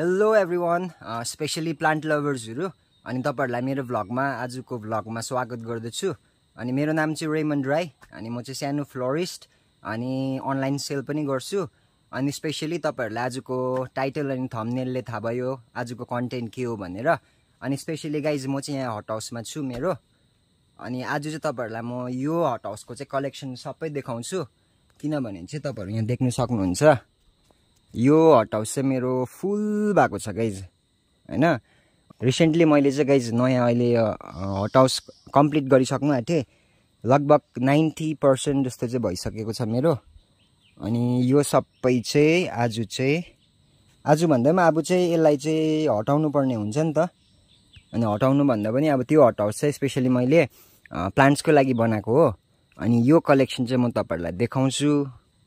Hello everyone specially plant लभर्सहरू अनि तपाईँहरूलाई मेरो भ्लगमा आजको भ्लगमा स्वागत गर्दछु। अनि मेरो नाम चाहिँ रेमन्ड राई अनि म चाहिँ सानो फ्लोरिस्ट अनि अनलाइन सेल पनि गर्छु। अनि स्पेसली तपाईँहरूलाई आजको टाइटल अनि थम्नेलले थाहा भयो आजको कन्टेन्ट के हो भनेर। अनि स्पेसली गाइज म चाहिँ यहाँ हट हाउसमा छु मेरो। अनि आज चाहिँ तपाईँहरूलाई म यो हट हाउसको चाहिँ कलेक्सन सबै देखाउँछु। किनभने चाहिँ तपाईँहरू यहाँ देख्न सक्नुहुन्छ। यो हट हाउस चाहिँ मेरो फुल भएको छ गाइज होइन? रिसेन्टली मैले चाहिँ गाइज नयाँ अहिले हट हाउस कम्प्लिट गरिसक्नु आँटेँ लगभग नाइन्टी पर्सेन्ट जस्तो चाहिँ भइसकेको छ मेरो। अनि यो सबै चाहिँ आज चाहिँ आज भन्दा पनि अब चाहिँ यसलाई चाहिँ हटाउनु पर्ने हुन्छ नि त। अनि हटाउनु भन्दा पनि अब त्यो हट हाउस चाहिँ स्पेसली मैले प्लान्ट्सको लागि बनाएको हो। अनि यो कलेक्सन चाहिँ म तपाईँहरूलाई देखाउँछु।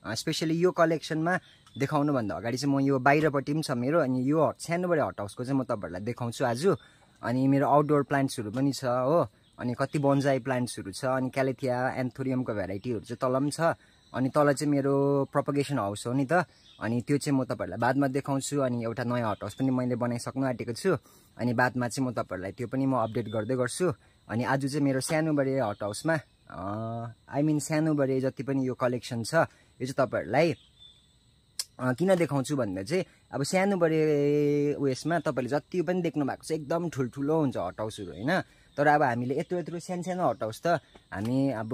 स्पेसली यो कलेक्सनमा देखाउनुभन्दा अगाडि चाहिँ म यो बाहिरपट्टि पनि छ मेरो अनि यो सानोबडे हट हाउसको चाहिँ म तपाईँहरूलाई देखाउँछु आज। अनि मेरो आउटडोर प्लान्ट्सहरू पनि छ हो। अनि कति बन्जाई प्लान्ट्सहरू छ अनि क्यालेथिया एन्थोरियमको भेराइटीहरू चाहिँ तल पनि छ। अनि तल चाहिँ मेरो प्रपगेसन हाउस हो नि त। अनि त्यो चाहिँ म तपाईँहरूलाई बादमा देखाउँछु अनि एउटा नयाँ हट हाउस पनि मैले बनाइसक्नु आँटेको छु। अनि बादमा चाहिँ म तपाईँहरूलाई त्यो पनि म अपडेट गर्दै गर्छु। अनि आज चाहिँ मेरो सानोबडे हट हाउसमा आई मिन सानोबडे जति पनि यो कलेक्सन छ यो चाहिँ तपाईँहरूलाई किन देखाउँछु भन्दा चाहिँ अब सानोबडे उयसमा तपाईँले जति पनि देख्नु भएको छ एकदम ठुल्ठुलो हुन्छ हट हाउसहरू होइन? तर अब हामीले यत्रो यत्रो सानो सानो हट हाउस त हामी अब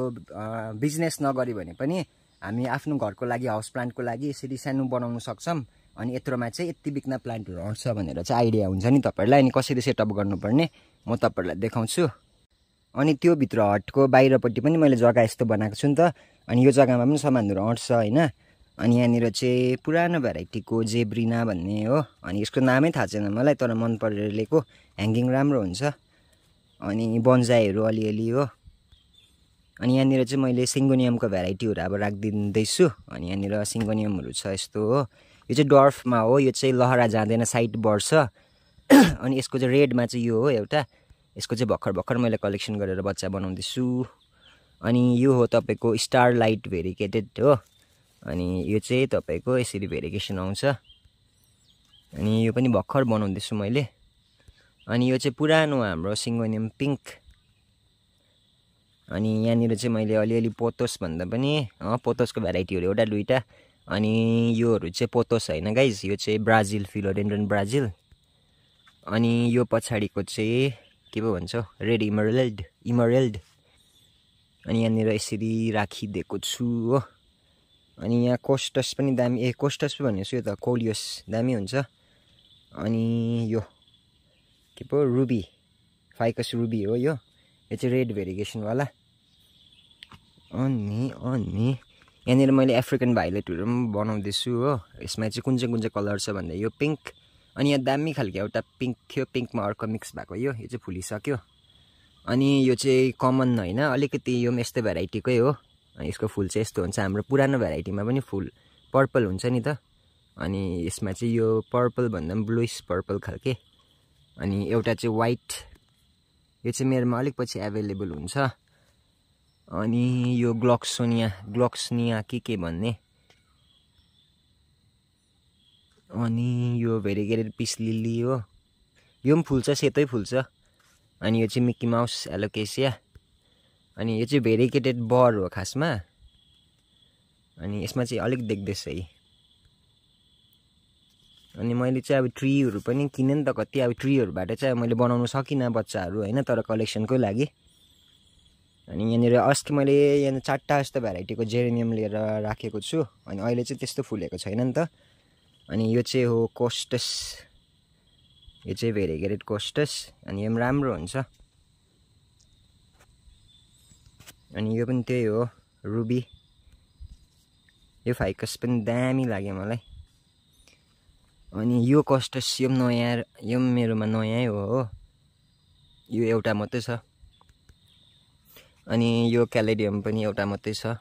बिजनेस नगऱ्यो भने पनि हामी आफ्नो घरको लागि हाउस प्लान्टको लागि यसरी सानो बनाउनु सक्छौँ। अनि यत्रोमा चाहिँ यति बिक्न प्लान्टहरू आउँछ भनेर चाहिँ आइडिया हुन्छ नि तपाईँहरूलाई। अनि कसरी सेटअप गर्नुपर्ने म तपाईँहरूलाई देखाउँछु। अनि त्यो भित्र हटको बाहिरपट्टि पनि मैले जग्गा यस्तो बनाएको छु नि त। अनि यो जग्गामा पनि सामानहरू अँट्छ होइन? अनि यहाँनिर चाहिँ पुरानो भेराइटीको जेब्रिना भन्ने हो अनि यसको नामै थाहा छैन मलाई तर मन परेर लिएको। ह्याङ्गिङ राम्रो हुन्छ। अनि बन्जाइहरू अलिअलि हो। अनि यहाँनिर चाहिँ मैले सिङ्गोनियमको भेराइटीहरू अब राखिदिँदैछु। अनि यहाँनिर सिङ्गोनियमहरू छ यस्तो हो। यो चाहिँ डर्फमा हो यो चाहिँ लहरा जाँदैन साइड बढ्छ। अनि यसको चाहिँ रेडमा चाहिँ यो हो एउटा। यसको चाहिँ भर्खर भर्खर मैले कलेक्सन गरेर बच्चा बनाउँदैछु। अनि यो हो तपाईँको स्टार लाइट भेरिकेटेड हो। अनि यो चाहिँ तपाईँको यसरी भेरिकेसन आउँछ। अनि यो पनि भर्खर बनाउँदैछु मैले। अनि यो चाहिँ पुरानो हाम्रो सिङ्गोनियम पिङ्क। अनि यहाँनिर चाहिँ मैले अलिअलि पोतोस भन्दा पनि पोतोसको भेराइटीहरू एउटा दुइटा अनि योहरू चाहिँ पोतोस होइन गाइज यो चाहिँ ब्राजिल फिलोडेन्ड्रन ब्राजिल। अनि यो पछाडिको चाहिँ के पो भन्छ रेड इमरेल्ड इमरेल्ड। अनि यहाँनिर यसरी राखिदिएको छु हो। अनि यहाँ कोस्टस पनि दामी ए कोस्टस पो भन्ने यो त कोलियोस दामी हुन्छ। अनि यो के पो रुबी फाइकस रुबी हो यो। यो चाहिँ रेड भेरिगेसनवाला। अनि अनि यहाँनिर मैले एफ्रिकन भाइलेटहरू पनि बनाउँदैछु हो। यसमा चाहिँ कुन चाहिँ कुन चाहिँ कलर छ भन्दा यो पिङ्क। अनि यहाँ दामी खालको एउटा पिङ्क थियो पिङ्कमा अर्को मिक्स भएको यो यो चाहिँ फुलिसक्यो। अनि यो चाहिँ कमन होइन अलिकति यो पनि यस्तै भेराइटीकै हो। यसको फुल चाहिँ यस्तो हुन्छ हाम्रो पुरानो भेराइटीमा पनि फुल पर्पल हुन्छ नि त। अनि यसमा चाहिँ यो पर्पल भन्दा पनि ब्लुइस पर्पल खालके। अनि एउटा चाहिँ वाइट यो चाहिँ मेरोमा अलिक पछि एभाइलेबल हुन्छ। अनि यो ग्लक्सोनिया ग्लक्सनिया के के भन्ने? अनि यो भेरिगेटेड पिस लिली हो। यो पनि फुल्छ सेतै फुल्छ। अनि यो चाहिँ मिक्की माउस एलोकेसिया। अनि यो चाहिँ भेरिकेटेड बर हो खासमा। अनि यसमा चाहिँ अलिक देख्दैछ है। अनि मैले चाहिँ अब ट्रीहरू पनि किनेँ नि त कति अब ट्रीहरूबाट चाहिँ मैले बनाउनु सकिनँ बच्चाहरू होइन तर कलेक्सनकै लागि। अनि यहाँनिर अस्ति मैले यहाँ चारवटा जस्तो भेराइटीको जेरेनियम लिएर राखेको छु। अनि अहिले चाहिँ त्यस्तो फुलेको छैन नि त। अनि यो चाहिँ हो कोस्टस यो चाहिँ भेरिगेटेड कोस्टस अनि यो पनि राम्रो हुन्छ। अनि यो पनि त्यही हो रुबी। यो फाइकस पनि दामी लाग्यो मलाई। अनि यो कस्टस यो पनि नयाँ यो पनि मेरोमा नयाँ हो हो। यो एउटा मात्रै छ। अनि यो क्यालेडियम पनि एउटा मात्रै छ।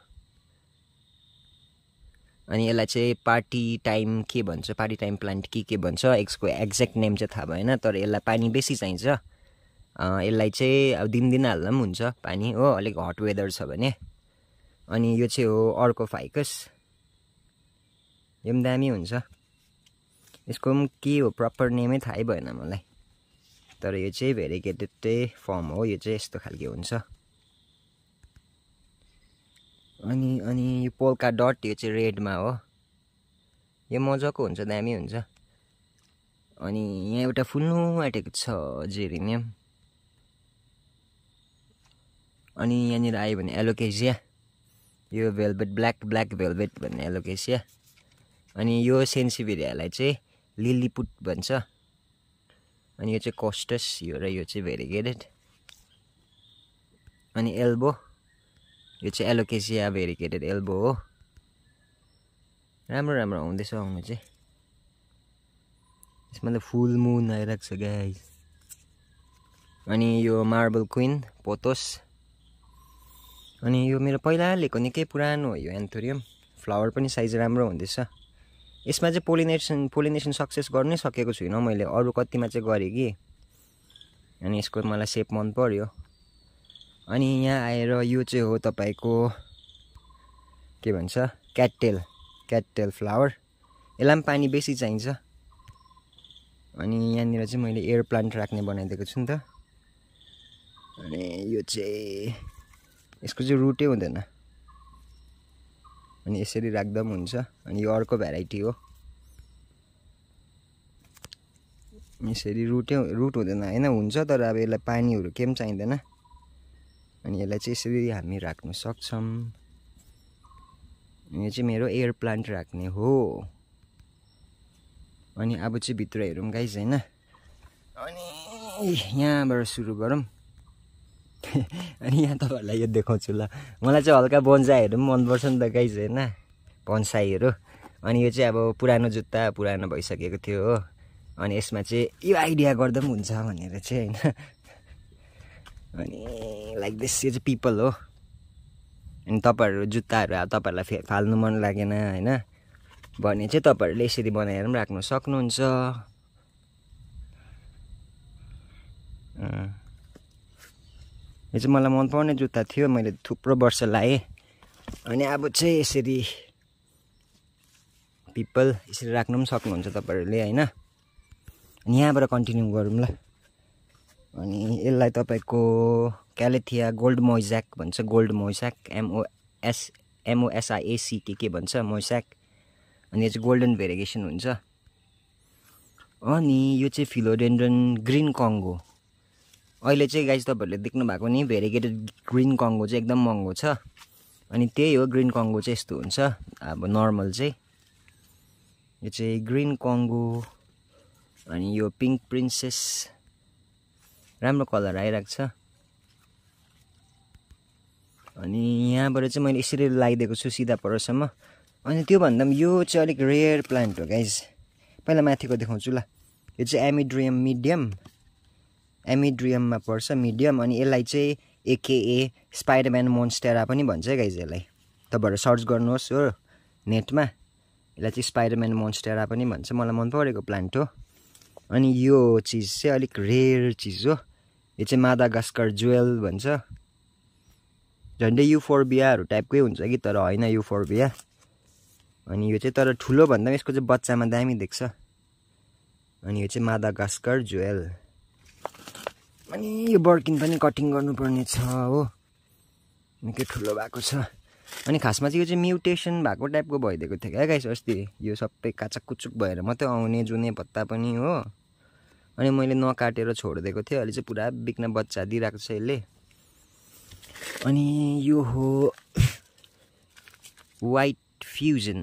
अनि यसलाई चाहिँ पार्टी टाइम के भन्छ? पार्टी टाइम प्लान्ट के के भन्छ? यसको एक्ज्याक्ट नेम चाहिँ थाहा भएन तर यसलाई पानी बेसी चाहिन्छ। यसलाई चाहिँ अब दिनदिन हाल्दा पनि हुन्छ। पानी हो अलिक हट वेदर छ भने। अनि यो चाहिँ हो अर्को फाइकस यो पनि दामी हुन्छ। यसको पनि के हो प्रपर नेमै थाहै भएन मलाई। तर यो चाहिँ भेरिकेटेडै फर्म हो यो चाहिँ यस्तो खालके हुन्छ। अनि अनि यो पोल्का डट यो चाहिँ रेडमा हो। यो मजाको हुन्छ दामी हुन्छ। अनि यहाँ एउटा फुल्नु आँटेको छ जेरिनियम अनि यहाँनिर आयो भने एलोकेसिया। यो भेलभेट ब्ल्याक ब्ल्याक भेलभेट भन्ने एलोकेसिया। अनि यो सेन्सिभिरियालाई चाहिँ लिलीपुट भन्छ। अनि यो चाहिँ कोस्टस यो र यो चाहिँ भेरिगेटेड। अनि एल्बो यो चाहिँ एलोकेसिया भेरिकेटेड एल्बो हो। राम्रो राम्रो आउँदैछ आउनु चाहिँ। यसमा त फुल मुन आइरहेको छ गाई अनि यो मार्बल क्विन पोतोस। अनि यो मेरो पहिला लिएको निकै पुरानो हो यो एन्थोरियम। फ्लावर पनि साइज राम्रो हुँदैछ। यसमा चाहिँ पोलिनेसन पोलिनेसन सक्सेस गर्नै सकेको छुइनँ मैले। अरू कतिमा चाहिँ गरेँ कि। अनि यसको मलाई सेप मन पऱ्यो अनि यहाँ आएर यो चाहिँ हो तपाईँको के भन्छ? क्याटटेल क्याटटेल फ्लावर यसलाई पनि पानी बेसी चाहिन्छ। अनि यहाँनिर चाहिँ मैले एयर प्लान्ट राख्ने बनाइदिएको छु नि त। अनि यो चाहिँ यसको चाहिँ रुटै हुँदैन। अनि यसरी राख्दा पनि हुन्छ। अनि यो अर्को भेराइटी हो। यसरी रुटै रुट हुँदैन। होइन हुन्छ तर अब यसलाई पानीहरू केही पनि चाहिँदैन। अनि यसलाई चाहिँ यसरी हामी राख्न सक्छौँ। यो चाहिँ मेरो एयर प्लान्ट राख्ने हो। अनि अब चाहिँ भित्र हेरौँ गाइज होइन। अनि यहाँबाट सुरु गरौँ। अनि यहाँ तपाईँहरूलाई यो देखाउँछु ल। मलाई चाहिँ हल्का बोन्साईहरू पनि मनपर्छ नि त गाइज होइन? बोन्साईहरू। अनि यो चाहिँ अब पुरानो जुत्ता पुरानो भइसकेको थियो हो। अनि यसमा चाहिँ यो आइडिया गर्दा पनि हुन्छ भनेर चाहिँ होइन? अनि लाइक दिस यो चाहिँ पिपल हो। अनि तपाईँहरू जुत्ताहरू अब तपाईँहरूलाई फे फाल्नु मन लागेन होइन? भने चाहिँ तपाईँहरूले यसरी बनाएर पनि राख्नु सक्नुहुन्छ। यो चाहिँ मलाई मनपर्ने जुत्ता थियो मैले थुप्रो वर्ष लाएँ। अनि अब चाहिँ यसरी पिपल यसरी राख्नु पनि सक्नुहुन्छ तपाईँहरूले होइन? अनि यहाँबाट कन्टिन्यू गरौँ ल। अनि यसलाई तपाईँको क्यालेथिया गोल्ड मोइज्याक भन्छ गोल्ड मोइस्याक एमओएस एमओएसआइएसी के के भन्छ मोइस्याक अनि यो चाहिँ गोल्डन भेरिगेसन हुन्छ। अनि यो चाहिँ फिलोडेन्ड्रन ग्रिन कङ्गो अहिले चाहिँ गाइज तपाईँहरूले देख्नु भएको नि भेरिगेटेड ग्रिन कङ्गो चाहिँ एकदम महँगो छ। अनि त्यही हो ग्रिन कङ्गो चाहिँ यस्तो हुन्छ। अब नर्मल चाहिँ यो चाहिँ ग्रिन कङ्गो अनि यो पिङ्क प्रिन्सेस राम्रो कलर आइरहेको छ। अनि यहाँबाट चाहिँ मैले यसरी लगाइदिएको छु सिधा परसम्म। अनि त्योभन्दा पनि यो चाहिँ अलिक रेयर प्लान्ट हो गाइज पहिला माथिको देखाउँछु ल। यो चाहिँ एमिड्रियम मिडियम एमिड्रियममा पर्छ मिडियम अनि यसलाई चाहिँ एकेए स्पाइडरम्यान मोन्स्टेरा पनि भन्छ है गाइज यसलाई। तपाईँहरू सर्च गर्नुहोस् हो नेटमा। यसलाई चाहिँ स्पाइडरम्यान मोन्स्टेरा पनि भन्छ मलाई मन परेको प्लान्ट हो। अनि यो चिज चाहिँ अलिक रेयर चिज हो। यो चाहिँ मादागास्कर जुवेल भन्छ। झन्डै युफोर्बियाहरू टाइपकै हुन्छ कि तर होइन युफोर्बिया अनि यो चाहिँ तर ठुलो भन्दा यसको चाहिँ बच्चामा दामी देख्छ। अनि यो चाहिँ मादागास्कर जुवेल अनि यो बर्किन पनि कटिङ गर्नुपर्ने छ हो। निकै ठुलो भएको छ। अनि खासमा चाहिँ यो चाहिँ म्युटेसन भएको टाइपको भइदिएको थियो क्या गाइस अस्ति। यो सबै काचक कुचुक भएर मात्रै आउने जुने पत्ता पनि हो। अनि मैले नकाटेर छोडिदिएको थिएँ। अहिले चाहिँ पुरा बिक्न बच्चा दिइरहेको छ यसले। अनि यो हो वाइट फ्युजन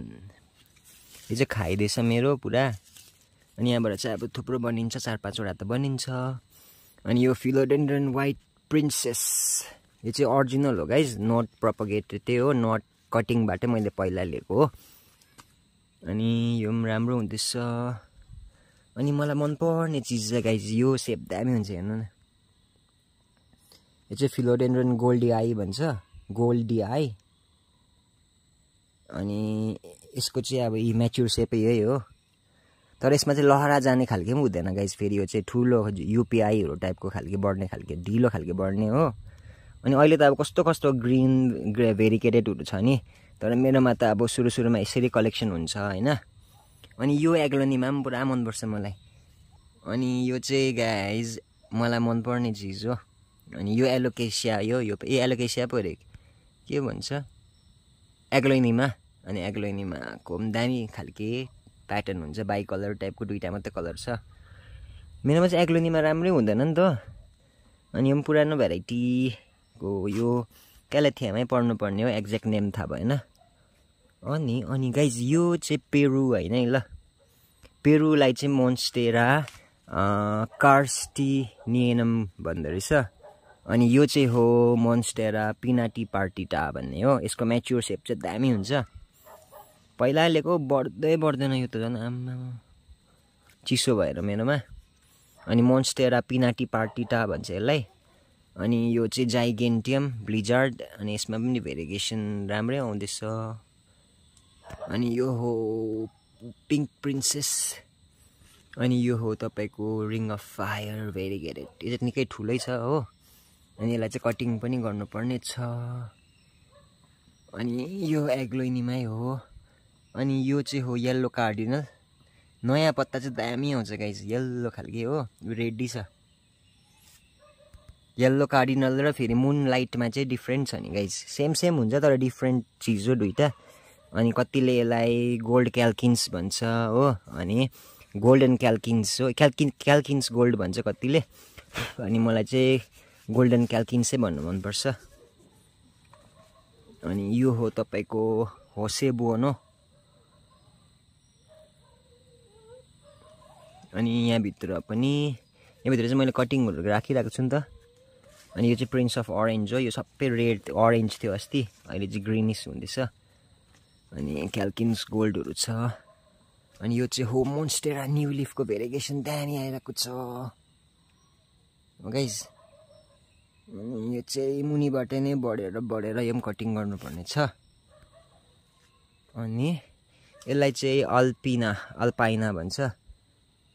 यो चाहिँ खाइदिएछ मेरो पुरा। अनि यहाँबाट चाहिँ अब थुप्रो बनिन्छ चार पाँचवटा त बनिन्छ। अनि यो फिलोडेन्ड्रन वाइट प्रिन्सेस यो चाहिँ अरिजिनल हो गाइज नट प्रपगेटेडै हो नट कटिङबाटै मैले पहिला लिएको हो अनि यो पनि राम्रो हुँदैछ अनि मलाई मनपर्ने चिज चाहिँ गाइज यो सेप दामी हुन्छ हेर्नु न यो चाहिँ फिलोडेन्ड्रन गोल्डी आई भन्छ गोल्डी आई अनि यसको चाहिँ अब इमेच्योर सेपै यही हो तर यसमा चाहिँ लहरा जाने खालके पनि हुँदैन गाइज फेरि यो चाहिँ ठुलो युपिआईहरू टाइपको खालके बढ्ने खालके ढिलो खालके बढ्ने हो। अनि अहिले त अब कस्तो कस्तो ग्रिन ग्रे भेरिकेटेडहरू छ नि। तर मेरोमा त अब सुरु सुरुमा यसरी कलेक्सन हुन्छ होइन। अनि यो एग्लोनिमा पनि पुरा मनपर्छ मलाई। अनि यो चाहिँ गाइज मलाई मनपर्ने चिज हो। अनि यो एलोकेसिया यो यो ए एलोकेसिया पो अरे। के भन्छ? एग्लोनिमा। अनि एग्लोनिमाको पनि दामी खालके प्याटर्न हुन्छ बाई कलर टाइपको दुइटा मात्रै कलर छ। मेरोमा चाहिँ एग्लोनिमा राम्रै हुँदैन नि त। अनि यो पनि पुरानो भेराइटीको यो क्यालेथियामै पढ्नुपर्ने हो एक्ज्याक्ट नेम थाहा भएन। अनि अनि गाइज यो चाहिँ पेरु होइन है ल। पेरुलाई चाहिँ मोन्स्टेरा कार्स्टिनिएनम भन्दो रहेछ। अनि यो चाहिँ हो मोन्स्टेरा पिनाटी पार्टिटा भन्ने हो। यसको म्याच्योर सेप चाहिँ दामी हुन्छ। पहिला लिएको बढ्दै बढ्दैन यो त झन् आम्मा चिसो भएर मेरोमा। अनि मोन्स्टेरा पिनाटी पार्टिटा भन्छ यसलाई। अनि यो चाहिँ जाइगेन्टियम ब्लिजार्ड अनि यसमा पनि भेरिगेसन राम्रै आउँदैछ। अनि यो हो पिङ्क प्रिन्सेस। अनि यो हो तपाईँको रिङ अफ फायर भेरिगेटेड। यो चाहिँ निकै ठुलै छ हो। अनि यसलाई चाहिँ कटिङ पनि गर्नुपर्ने छ। अनि यो एग्लोइनीमै हो। अनि यो चाहिँ हो यल्लो कार्डिनल नयाँ पत्ता चाहिँ दामी आउँछ गाइज यल्लो खालके हो रेडी छ। यल्लो कार्डिनल र फेरि मुन लाइटमा चाहिँ डिफ्रेन्ट छ नि गाइज सेम सेम हुन्छ तर डिफ्रेन्ट चिज हो दुइटा अनि कतिले यसलाई गोल्ड क्याल्किन्स भन्छ हो अनि गोल्डन क्याल्किन्स हो। क्याल्किन क्याल्किन्स गोल्ड भन्छ कतिले। अनि मलाई चाहिँ गोल्डन क्याल्किन्सै भन्नु मनपर्छ। अनि यो हो तपाईँको होसे बोन हो अनि यहाँभित्र पनि यहाँभित्र चाहिँ मैले कटिङहरू राखिरहेको छु नि त। अनि यो चाहिँ प्रिन्स अफ अरेन्ज हो यो सबै रेड अरेन्ज थियो अस्ति। अहिले चाहिँ ग्रिनिस हुँदैछ। अनि क्याल्किन्स गोल्डहरू छ। अनि यो चाहिँ हो मोन्स्टेरा न्यु लिफको भेरिगेसन दामी आइरहेको छ। गाइज यो चाहिँ मुनिबाट नै बढेर बढेर यो पनि कटिङ गर्नुपर्ने छ। अनि यसलाई चाहिँ अल्पिना अल्पाइना भन्छ।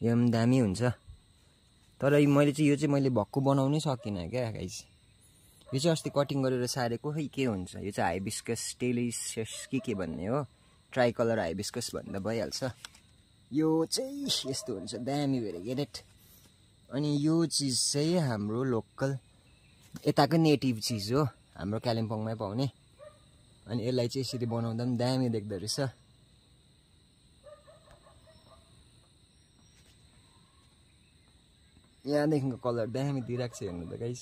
यो पनि दामी हुन्छ। तर मैले चाहिँ यो चाहिँ मैले भक्कु बनाउनै सकिनँ क्या गाइज यो चाहिँ अस्ति कटिङ गरेर सारेको खै के हुन्छ? यो चाहिँ हाइबिस्कस टेलिसियस के के भन्ने हो? ट्राई कलर हाइबिस्कस भन्दा भइहाल्छ। यो चाहिँ यस्तो हुन्छ दामी भेरिगेटेड अनि यो चिज चाहिँ हाम्रो लोकल यताको नेटिभ चिज हो हाम्रो कालिम्पोङमै पाउने। अनि यसलाई चाहिँ यसरी बनाउँदा पनि दामी देख्दो रहेछ। यहाँदेखिको कलर दामी दिइरहेको छ हेर्नु त गाइस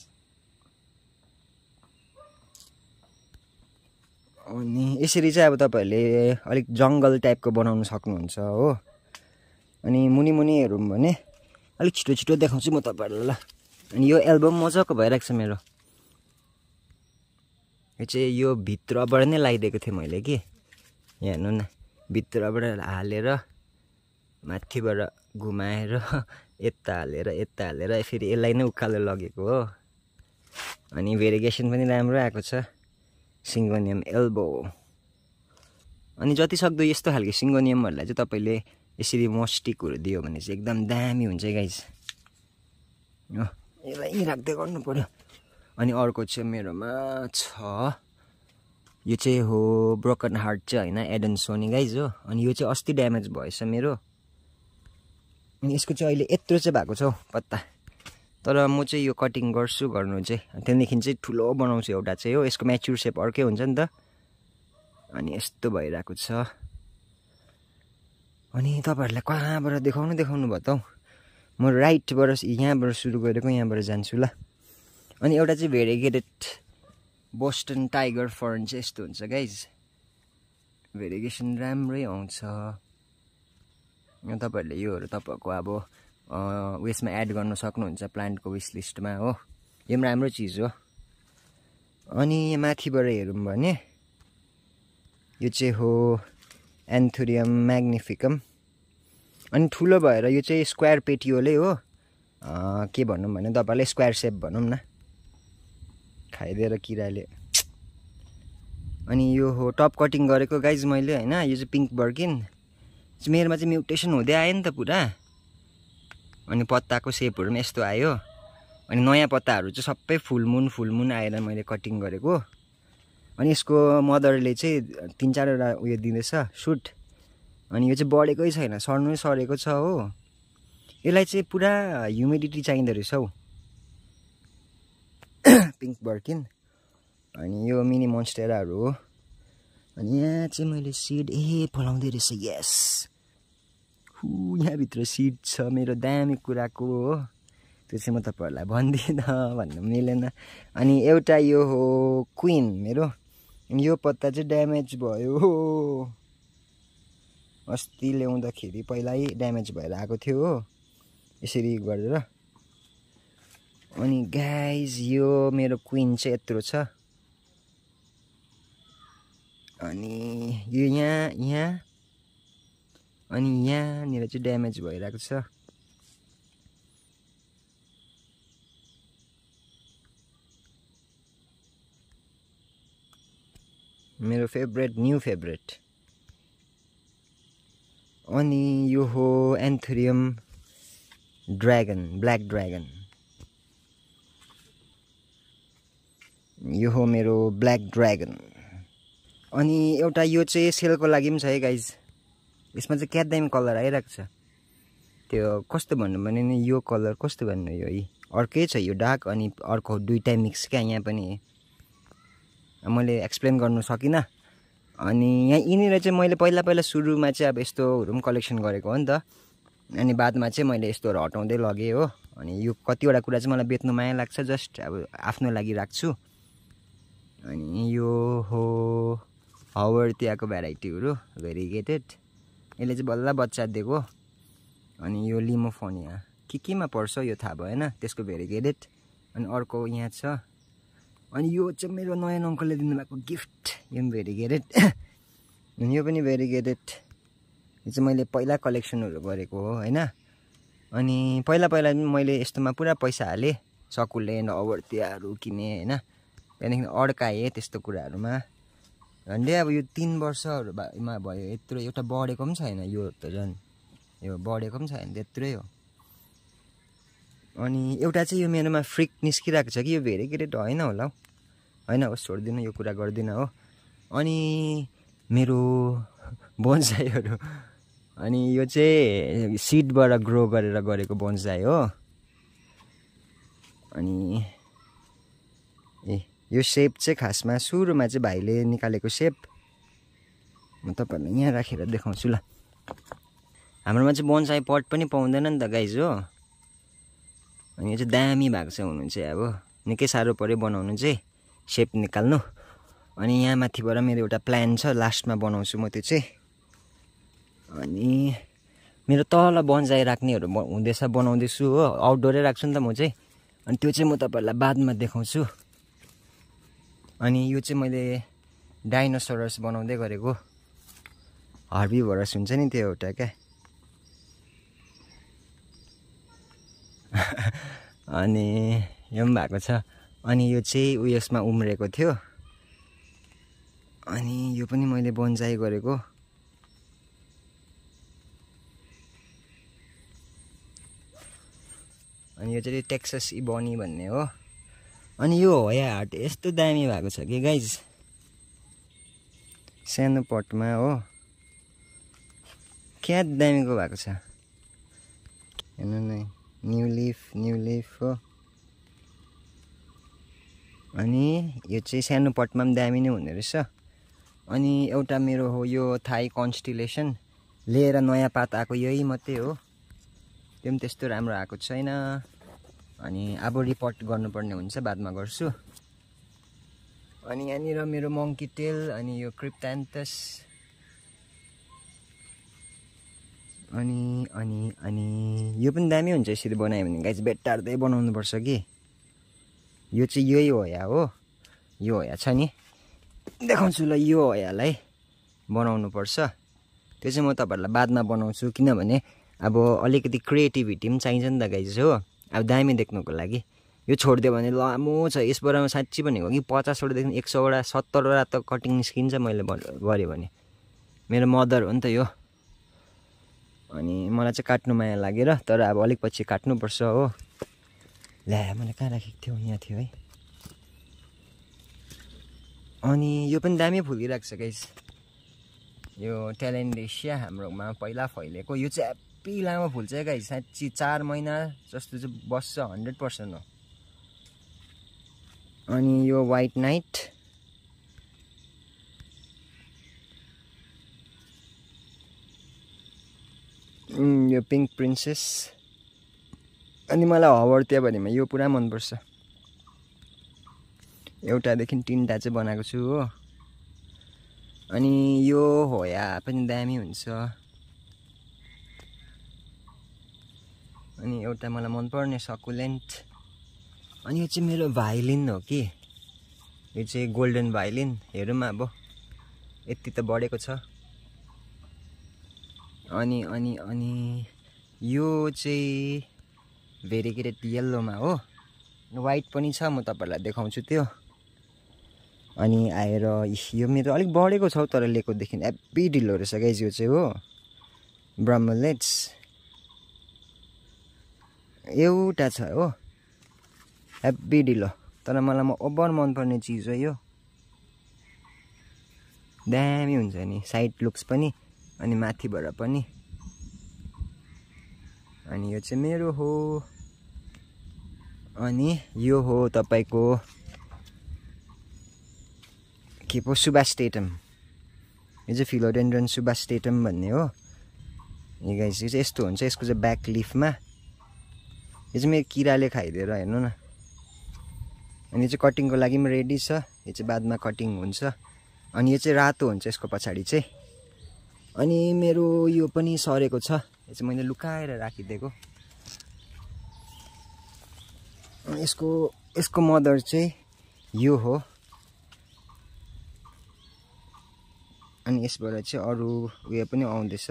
अनि यसरी चाहिँ अब तपाईँहरूले अलिक जङ्गल टाइपको बनाउनु सक्नुहुन्छ हो। अनि मुनि मुनि हेरौँ भने अलिक छिटो छिटो देखाउँछु म तपाईँहरूलाई ल। अनि यो एल्बम मजाको भइरहेको छ मेरो। यो चाहिँ यो भित्रबाट नै लगाइदिएको थिएँ मैले कि। यहाँ हेर्नु न भित्रबाट हालेर माथिबाट घुमाएर यता हालेर यता हालेर फेरि यसलाई नै उकालो लगेको हो। अनि भेरिगेसन पनि राम्रो आएको छ। Syngonium albo. अनि जति सक्दो यस्तो खालको सिङ्गोनियमहरूलाई चाहिँ तपाईँले यसरी मस्टिकहरू दियो भने चाहिँ एकदम दामी हुन्छ गाइज हो यसलाई राख्दै गर्नु पऱ्यो अनि अर्को चाहिँ मेरोमा छ। यो चाहिँ हो ब्रोकन हार्ट चाहिँ होइन एडन सोनी गाइज हो। अनि यो चाहिँ अस्ति ड्यामेज भएछ मेरो। अनि यसको चाहिँ अहिले यत्रो चाहिँ भएको छ पत्ता। तर म चाहिँ यो कटिङ गर्छु गर्नु चाहिँ। त्यहाँदेखि चाहिँ ठुलो बनाउँछु एउटा चाहिँ हो यसको म्याच्युर सेप अर्कै हुन्छ नि त। अनि यस्तो भइरहेको छ। अनि तपाईँहरूलाई कहाँबाट देखाउनु देखाउनु भयो त हौ? म राइटबाट यहाँबाट सुरु गरेको यहाँबाट जान्छु ल। अनि एउटा चाहिँ भेरिगेटेड बोस्टन टाइगर फर्न चाहिँ यस्तो हुन्छ गाइज भेरिगेसन राम्रै आउँछ। तपाईँहरूले योहरू तपाईँहरूको अब उयसमा एड गर्न सक्नुहुन्छ प्लान्टको विस लिस्टमा हो। यो पनि राम्रो चिज हो। अनि माथिबाट हेरौँ भने यो चाहिँ हो एन्थोरियम म्याग्निफिकम अनि ठुलो भएर यो चाहिँ स्क्वायर पेटियोलै हो। के भनौँ भने तपाईँलाई स्क्वायर सेप भनौँ न। खाइदिएर किराले। अनि यो हो टप कटिङ गरेको गाइज मैले होइन यो चाहिँ पिङ्क बर्किन मेरोमा चाहिँ म्युटेसन हुँदै आयो नि त पुरा। अनि पत्ताको सेपहरू पनि यस्तो आयो। अनि नयाँ पत्ताहरू चाहिँ सबै फुलमुन फुलमुन आएर मैले कटिङ गरेको। अनि यसको मदरले चाहिँ तिन चारवटा उयो दिँदैछ सुट। अनि यो चाहिँ बढेकै छैन सर्नु सरेको छ हो। यसलाई चाहिँ पुरा ह्युमिडिटी चाहिँदो रहेछ हौ। पिङ्क बर्किन अनि यो मिनी मोन्स्टेराहरू हो। अनि यहाँ चाहिँ मैले सिड ए फलाउँदै रहेछ यस यहाँभित्र सिड छ मेरो दामी कुराको हो। त्यो चाहिँ म तपाईँहरूलाई भन्दिनँ भन्नु मिलेन। अनि एउटा यो हो क्विन मेरो। यो पत्ता चाहिँ ड्यामेज भयो। अस्ति ल्याउँदाखेरि पहिल्यै ड्यामेज भएर आएको थियो हो। यसरी गरेर। अनि गाइज यो मेरो क्विन चाहिँ यत्रो छ। अनि यो यहाँ यहाँ। अनि यहाँनिर चाहिँ ड्यामेज भइरहेको छ। मेरो फेभरेट न्यू फेभरेट अनि यो हो एन्थोरियम ड्रागन ब्ल्याक ड्रागन यो हो मेरो ब्ल्याक ड्रागन अनि एउटा यो चाहिँ सेलको लागि पनि छ है गाइज यसमा चाहिँ क्या दामी कलर आइरहेको छ? त्यो कस्तो भन्नु भने नि यो कलर कस्तो भन्नु यो है अर्कै छ यो डार्क अनि अर्को दुइटै मिक्स क्या यहाँ पनि। मैले एक्सप्लेन गर्नु सकिनँ। अनि यहाँ यहीँनिर चाहिँ मैले पहिला पहिला सुरुमा चाहिँ अब यस्तोहरू पनि कलेक्सन गरेको हो नि त। अनि बादमा चाहिँ मैले यस्तोहरू हटाउँदै लगेँ हो। अनि यो कतिवटा कुरा चाहिँ मलाई बेच्नु माया लाग्छ जस्ट अब आफ्नो लागि राख्छु। अनि यो हो हावर त्यहाँको भेराइटीहरू भेरिगेटेड यसले चाहिँ बल्ल बच्चा दिएको अनि यो लिमोफोनिया के केमा पर्छ यो थाहा भएन त्यसको भेरिगेटेड अनि अर्को यहाँ छ। अनि यो चाहिँ मेरो नयाँ अङ्कलले दिनुभएको गिफ्ट यो पनि भेरिगेटेड अनि यो पनि भेरिगेटेड यो चाहिँ मैले पहिला कलेक्सनहरू गरेको हो होइन? अनि पहिला पहिला मैले यस्तोमा पुरा पैसा हालेँ। सकुलेन्ट अवर्तियाहरू किनेँ होइन? त्यहाँदेखि अड्काएँ त्यस्तो कुराहरूमा। झन्डै अब यो तिन वर्षहरूमा भयो यत्रो एउटा बढेको पनि छैन यो त झन्। यो बढेको पनि छैन त्यत्रै हो। अनि एउटा चाहिँ यो मेरोमा फ्रिक निस्किरहेको छ कि यो भेरिगेटेड होइन होला हौ। होइन होस् छोडिदिनु यो कुरा गर्दिनँ हो। अनि मेरो बोन्साईहरू अनि यो चाहिँ सिडबाट ग्रो गरेर गरेको बोन्साई हो। अनि ए यो सेप चाहिँ खासमा सुरुमा चाहिँ भाइले निकालेको सेप म तपाईँहरूलाई यहाँ राखेर देखाउँछु ल। हाम्रोमा चाहिँ बोन्साई पट पनि पाउँदैन नि त गाइज हो। अनि यो चाहिँ दामी भएको छ हुनु चाहिँ अब। निकै साह्रो पऱ्यो बनाउनु चाहिँ। सेप निकाल्नु। अनि यहाँ माथिबाट मेरो एउटा प्लान छ लास्टमा बनाउँछु म त्यो चाहिँ। अनि मेरो तल बन्जाइ राख्नेहरू हुँदैछ बनाउँदैछु हो। आउटडोरै राख्छु नि त म चाहिँ। अनि त्यो चाहिँ म तपाईँहरूलाई बादमा देखाउँछु। अनि यो चाहिँ मैले डाइनोसरस बनाउँदै गरेको। हर्बी भरस हुन्छ नि त्यो एउटा क्या। अनि यो पनि भएको छ। अनि यो चाहिँ उयसमा उम्रेको थियो। अनि यो पनि मैले बन्जाइ गरेको। अनि यो चाहिँ टेक्सस इबनी भन्ने हो। अनि यो होया हाट यस्तो दामी भएको छ कि गाइज सानो पटमा हो। क्या दामीको भएको छ? हेर्नु नै न्यु लिफ न्यु लिफ हो। अनि यो चाहिँ सानो पटमा पनि दामी नै हुने रहेछ। अनि एउटा मेरो हो यो थाई कन्स्टिलेसन लिएर नयाँ पात आएको यही मात्रै हो। त्यो पनि त्यस्तो राम्रो आएको छैन। अनि अब रिपोर्ट गर्नुपर्ने हुन्छ बादमा गर्छु। अनि यहाँनिर मेरो मङ्की टेल अनि यो क्रिप्टान्टस अनि अनि अनि यो पनि दामी हुन्छ यसरी बनायो भने। गाई चाहिँ बेटार्दै बनाउनुपर्छ कि? यो चाहिँ यही हो या हो। यो होया छ नि। देखाउँछु ल यो होयालाई बनाउनुपर्छ त्यो चाहिँ म तपाईँहरूलाई बादमा बनाउँछु। किनभने अब अलिकति क्रिएटिभिटी पनि चाहिन्छ नि त गाइज हो। अब दामी देख्नुको लागि। यो छोडिदियो भने लामो छ यसबाट साँच्ची भनेको कि पचासवटादेखि एक सौवटा सत्तरवटा त कटिङ निस्किन्छ मैले गरेँ भने। मेरो मदर हो नि त यो। अनि मलाई चाहिँ काट्नु माया लागेर तर अब अलिक पछि काट्नुपर्छ हो। ल्या मैले कहाँ राखेको थियो यहाँ थियो है। अनि यो पनि दामी फुलिरहेको छ गाइस यो ट्यालेन्डेसिया हाम्रोमा पहिला फैलिएको यो चाहिँ हेप्पी लामो फुल चाहिँ गाई साँच्ची चार महिना जस्तो चाहिँ बस्छ हन्ड्रेड पर्सेन्ट हो। अनि यो वाइट नाइट यो पिङ्क प्रिन्सेस अनि मलाई हवर त्यहाँभरिमा यो पुरा मनपर्छ। एउटादेखि तिनवटा चाहिँ बनाएको छु हो। अनि यो होया पनि दामी हुन्छ। अनि एउटा मलाई मनपर्ने सकुलेन्ट अनि यो चाहिँ मेरो भाइलिन हो कि? यो चाहिँ गोल्डन भाइलिन हेरौँ अब। यति त बढेको छ। अनि अनि अनि यो चाहिँ भेरिकेटेड यल्लोमा हो। वाइट पनि छ म तपाईँहरूलाई देखाउँछु त्यो। अनि आएर यो मेरो अलिक बढेको छ हौ तर लिएकोदेखि हेब्बी ढिलो रहेछ गाइज यो चाहिँ हो। ब्रह्मलेट्स एउटा छ हो। हेब्बी ढिलो तर मलाई म ओभर मनपर्ने चिज हो यो। दामी हुन्छ नि। साइड लुक्स पनि अनि माथिबाट पनि। अनि यो चाहिँ मेरो हो। अनि यो हो तपाईँको के पो सुभाष स्टेटम यो चाहिँ फिलोडेन्ड्रन सुभाष स्टेटम भन्ने हो। यो यो चाहिँ यस्तो हुन्छ। यसको चाहिँ ब्याक लिफमा यो चाहिँ मेरो किराले खाइदिएर हेर्नु न। अनि यो चाहिँ कटिङको लागि पनि रेडी छ। यो चाहिँ बादमा कटिङ हुन्छ। अनि यो चाहिँ रातो हुन्छ यसको पछाडि चाहिँ। अनि मेरो यो पनि सरेको छ। यो चाहिँ मैले लुकाएर राखिदिएको। यसको यसको मदर चाहिँ यो हो। अनि यसबाट चाहिँ अरू उयो पनि आउँदैछ।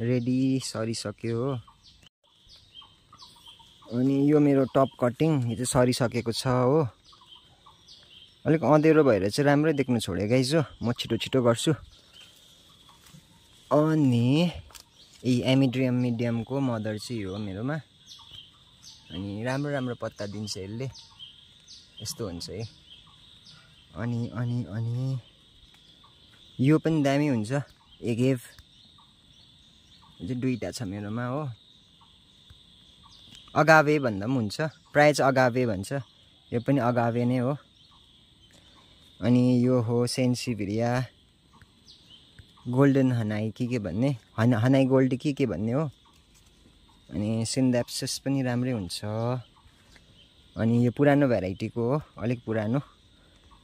रेडी सरिसक्यो हो। अनि यो मेरो टप कटिङ यो चाहिँ सरिसकेको छ हो। अलिक अँधेरो भएर चाहिँ राम्रै देख्नु छोड्यो गाइज हो म छिटो छिटो गर्छु। अनि यी एमिड्रियम मिडियमको मदर चाहिँ हो मेरोमा। अनि राम्रो राम्रो पत्ता दिन्छ यसले। यस्तो हुन्छ है। अनि अनि अनि यो पनि दामी हुन्छ। एगेभ चाहिँ दुईवटा छ मेरोमा हो। अगावे भन्दा पनि हुन्छ। प्रायः चाहिँ अगावे भन्छ। यो पनि अगावे नै हो। अनि यो हो सेन्सिभिरिया गोल्डन हनाई के के भन्ने? हन हनाई गोल्ड के के भन्ने हो? अनि सिन्ड्याप्सिस पनि राम्रै हुन्छ। अनि यो पुरानो भेराइटीको हो अलिक पुरानो।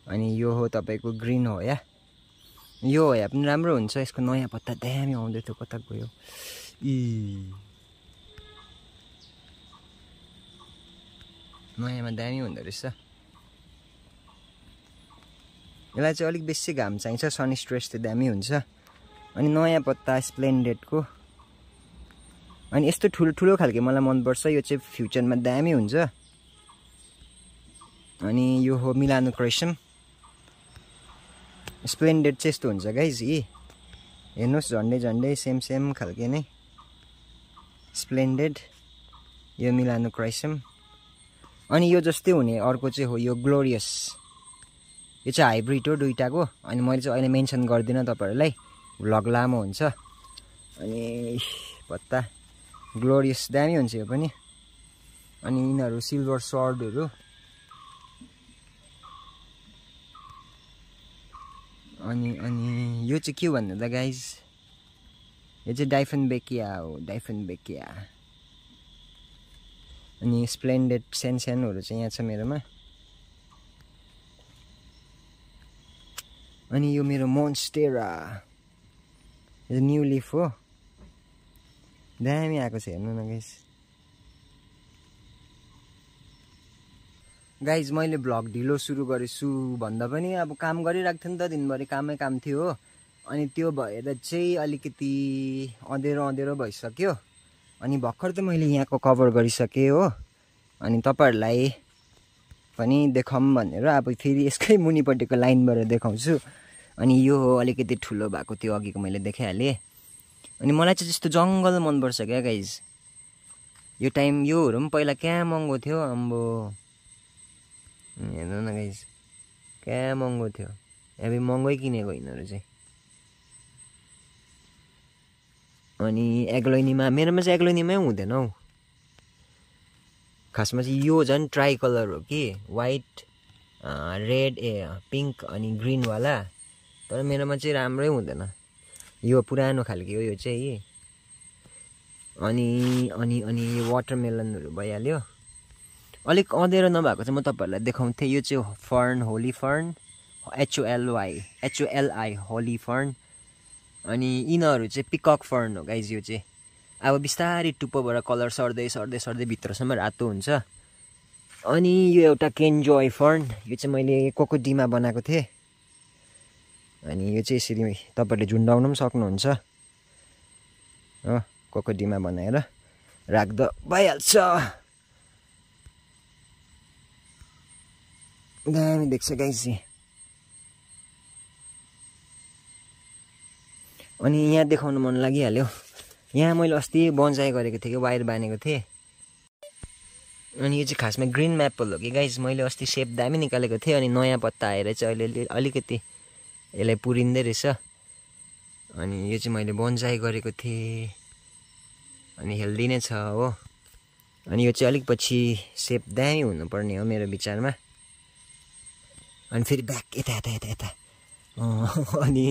अनि यो हो तपाईँको ग्रिन हो या? यो होया पनि राम्रो हुन्छ। यसको नयाँ पत्ता दामी आउँदै थियो कता गयो? इ। नयाँमा दामी हुँदो रहेछ यसलाई चाहिँ अलिक बेसी घाम चाहिन्छ सनी स्ट्रेस चाहिँ दामी हुन्छ अनि नयाँ पत्ता स्प्लेन्डेडको अनि यस्तो ठुलो ठुलो खालको मलाई मनपर्छ यो चाहिँ फ्युचरमा दामी हुन्छ अनि यो हो मिलानो क्रेसम स्प्लेन्डेड चाहिँ यस्तो हुन्छ गाइज यी हेर्नुहोस् झन्डै झन्डै सेम सेम खालके नै स्प्लेन्डेड यो मिलानो क्राइसम अनि यो जस्तै हुने अर्को चाहिँ हो यो ग्लोरियस। यो चाहिँ हाइब्रिड हो दुइटाको। अनि मैले चाहिँ अहिले मेन्सन गर्दिनँ तपाईँहरूलाई। भ्लग लामो हुन्छ। अनि पत्ता। ग्लोरियस दामी हुन्छ यो पनि। अनि यिनीहरू सिल्भर सर्डहरू अनि अनि यो चाहिँ के भन्नु त गाइज यो चाहिँ डाइफन बेकिया हो डाइफन बेकिया अनि स्प्लेन्डेड सानो सानोहरू चाहिँ यहाँ छ मेरोमा। अनि यो मेरो मोन्स्टेरा। न्यु लिफ हो। दामी आएको छ हेर्नु न गाइस गाइज मैले भ्लग ढिलो सुरु गरेछु भन्दा पनि अब काम गरिरहेको थिएँ नि त दिनभरि कामै काम थियो हो। अनि त्यो भएर चाहिँ अलिकति अँधेरो अँधेरो भइसक्यो। अनि भर्खर त मैले यहाँको कभर गरिसकेँ हो। अनि तपाईँहरूलाई पनि देखाउँ भनेर अब फेरि यसकै मुनिपट्टिको लाइनबाट देखाउँछु। अनि यो हो अलिकति ठुलो भएको त्यो अघिको मैले देखाइहालेँ। अनि मलाई चाहिँ त्यस्तो जङ्गल मनपर्छ क्या गाइज यो टाइम योहरू पनि पहिला क्या महँगो थियो? अम्बो। हेर्नु न गाइज क्या महँगो थियो? अब महँगै किनेको यिनीहरू चाहिँ। अनि एग्लोइनीमा मेरोमा चाहिँ एग्लोइनीमै हुँदैन हौ। खासमा चाहिँ यो झन् ट्राई कलर हो कि वाइट रेड ए पिङ्क अनि ग्रिनवाला तर मेरोमा चाहिँ राम्रै हुँदैन। यो पुरानो खालको हो यो चाहिँ। अनि अनि अनि वाटरमेलनहरू भइहाल्यो। अलिक अँधेरो नभएको चाहिँ म तपाईँहरूलाई देखाउँथेँ। यो चाहिँ fern holy fern H O L Y H O L I holy fern. अनि यिनीहरू चाहिँ पिकक फर्न हो गाइज यो चाहिँ। अब बिस्तारै टुप्पोबाट कलर सर्दै सर्दै सर्दै भित्रसम्म रातो हुन्छ। अनि यो एउटा केन्जोय फर्न यो चाहिँ मैले कोकोडीमा बनाएको थिएँ। अनि यो चाहिँ यसरी तपाईँहरूले झुन्डाउनु पनि सक्नुहुन्छ। हो कोकोडीमा बनाएर राख्दा भइहाल्छ। दामी देख्छ गाइसी अनि यहाँ देखाउनु मन लागिहाल्यो। यहाँ मैले अस्ति बन्जाइ गरेको थिएँ कि वायर बाँधेको थिएँ। अनि यो चाहिँ खासमा ग्रिन म्यापल हो कि गाइज मैले अस्ति सेप दामी निकालेको थिएँ अनि नयाँ पत्ता आएर चाहिँ अहिले अलिकति यसलाई पुरिँदै रहेछ। अनि यो चाहिँ मैले बन्जाइ गरेको थिएँ। अनि हेल्दी नै छ हो। अनि यो चाहिँ अलिक पछि सेप दामी हुनुपर्ने हो मेरो विचारमा। अनि फेरि ब्याक यता यता यता यता। अनि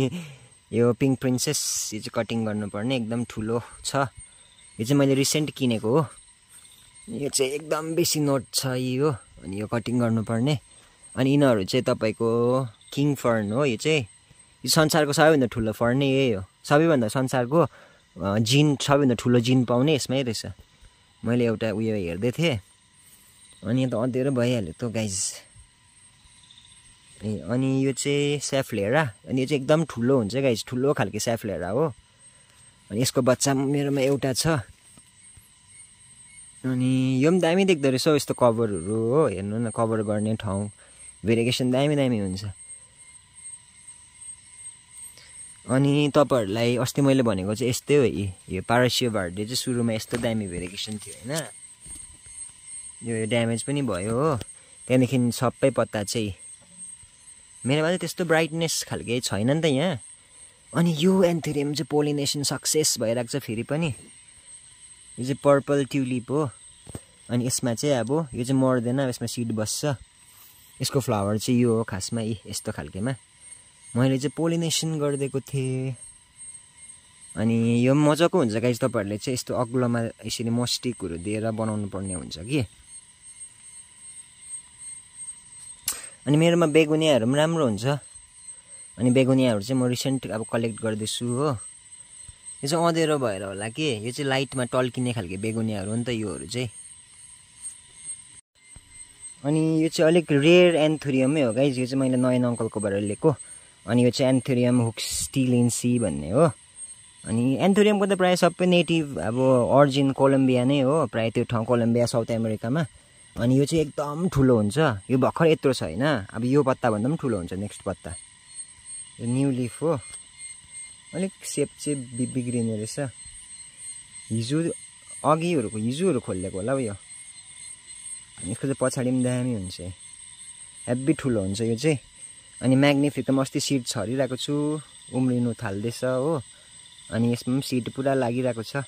यो पिङ्क प्रिन्सेस यो चाहिँ कटिङ गर्नुपर्ने एकदम ठुलो छ। यो चाहिँ मैले रिसेन्ट किनेको हो। यो चाहिँ एकदम बेसी नोट छ यो अनि यो कटिङ गर्नुपर्ने। अनि यिनीहरू चाहिँ तपाईँको किङ फर्न हो यो चाहिँ यो संसारको सबैभन्दा ठुलो फर्न नै यही हो। सबैभन्दा संसारको जिन सबैभन्दा ठुलो जिन पाउने यसमै रहेछ। मैले एउटा उयो हेर्दै थिएँ। अनि यो त अँध्यारो भइहाल्यो त गाइज ए अनि यो चाहिँ स्याफ्लेरा अनि यो चाहिँ एकदम ठुलो हुन्छ गाइज ठुलो खालको स्याफ्लेरा हो। अनि यसको बच्चा मेरोमा एउटा छ। अनि यो पनि दामी देख्दो रहेछ हौ यस्तो कभरहरू हो हेर्नु न कभर गर्ने ठाउँ। भेरिएसन दामी दामी हुन्छ। अनि तपाईँहरूलाई अस्ति मैले भनेको चाहिँ यस्तै हो यो। पारसियो भार्डे चाहिँ सुरुमा यस्तो दामी भेरिएसन थियो होइन? यो ड्यामेज पनि भयो हो। त्यहाँदेखि सबै पत्ता चाहिँ मेरोमा चाहिँ त्यस्तो ब्राइटनेस खालके छैन नि त यहाँ। अनि यो एन्थेरियम चाहिँ पोलिनेसन सक्सेस भइरहेको छ फेरि पनि। यो चाहिँ पर्पल ट्युलिप हो। अनि यसमा चाहिँ अब यो चाहिँ मर्दैन यसमा सिड बस्छ। यसको फ्लावर चाहिँ यो हो खासमा यी यस्तो खालकेमा। मैले चाहिँ पोलिनेसन गरिदिएको थिएँ। अनि यो मजाको हुन्छ गाइज तपाईँहरूले चाहिँ यस्तो अग्लोमा यसरी मस्टिकहरू दिएर बनाउनु पर्ने हुन्छ कि? अनि मेरोमा बेगुनियाहरू पनि राम्रो हुन्छ। अनि बेगुनियाहरू चाहिँ म रिसेन्ट अब कलेक्ट गर्दैछु हो। यो चाहिँ अँधेरो भएर होला कि? यो चाहिँ लाइटमा टल्किने खालको बेगुनियाहरू हो नि त योहरू चाहिँ। अनि यो चाहिँ अलिक रेयर एन्थोरियमै हो गाइज यो चाहिँ मैले नयन अङ्कलकोबाट लिएको। अनि यो चाहिँ एन्थोरियम स्टिलेन्सी भन्ने हो। अनि एन्थोरियमको त प्रायः सबै नेटिभ अब अर्जिन कोलम्बिया नै हो प्रायः त्यो ठाउँ कोलम्बिया साउथ अमेरिकामा अनि यो चाहिँ एकदम ठुलो हुन्छ। यो भर्खर यत्रो छ होइन अब यो पत्ताभन्दा पनि ठुलो हुन्छ नेक्स्ट पत्ता। यो न्यु लिफ हो। अलिक सेप चाहिँ बिग्रिने रहेछ। हिजो अघिहरूको हिजोहरू खोलिएको होला हौ यो। यसको चाहिँ पछाडि पनि दामी हुन्छ हेब्बी ठुलो हुन्छ यो चाहिँ। अनि म्याग्निफिकम अस्ति सिड छरिरहेको छु। उम्रिनु थाल्दैछ हो। अनि यसमा पनि सिड पुरा लागिरहेको छ।